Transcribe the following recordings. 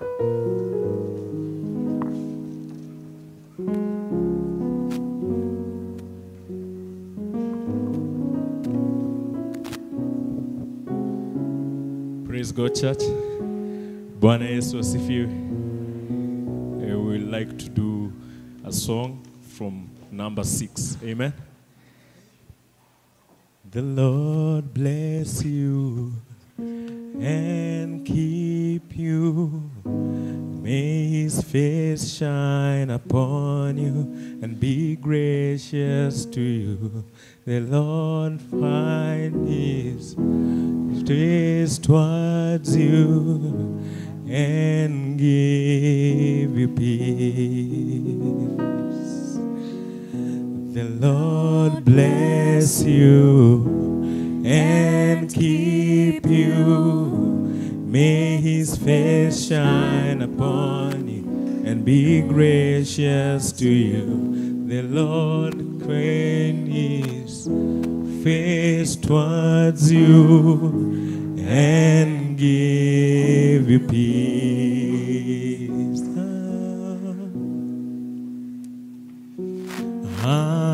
Praise God, church. Bwana Yesu asifiwe. Uh, we like to do a song from number six. Amen. The Lord bless you and keep you. Face shine upon you and be gracious to you. The Lord find his face towards you and give you peace. The Lord bless you and keep you. May his face shine upon you and be gracious to you. The Lord crane his face towards you and give you peace. Amen.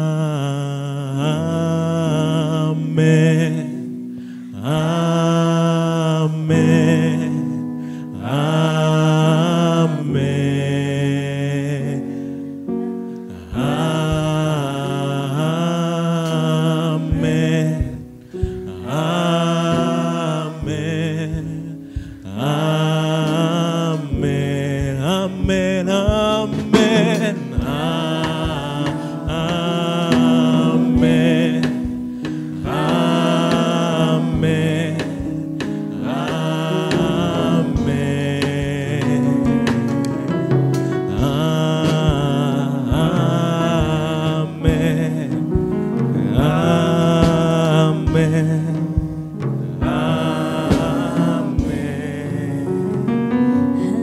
I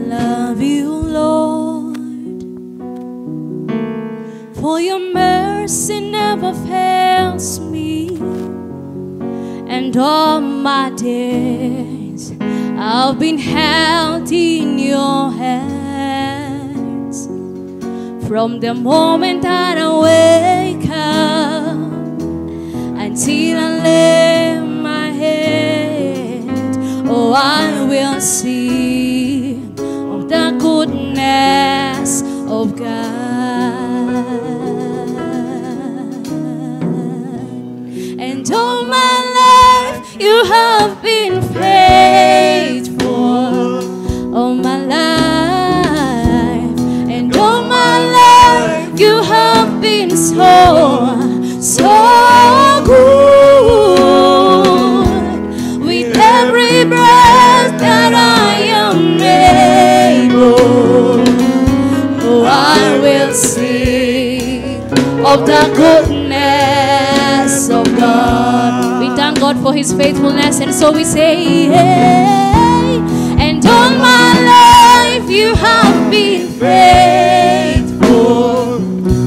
love you, Lord, for your mercy never fails me, and all my days I've been held in your hands. From the moment that I wake up lay my head. Oh, I will see of the goodness of God. And all my life you have been faithful. All my life, and all my life you have been so, so of the goodness of God. We thank God for His faithfulness, and so we say, hey, and all my life you have been faithful.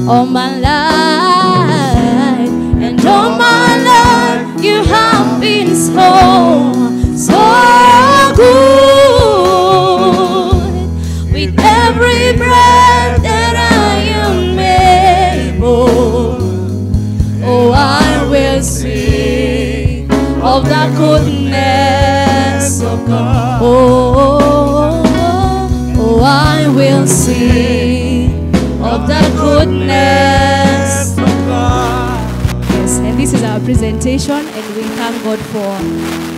All my life, and all my life you have been so, so good. With every breath of the goodness of God. Oh, oh, I will sing of the goodness of God. Yes, and this is our presentation, and we thank God for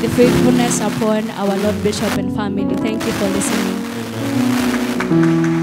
the faithfulness upon our Lord Bishop and family. Thank you for listening.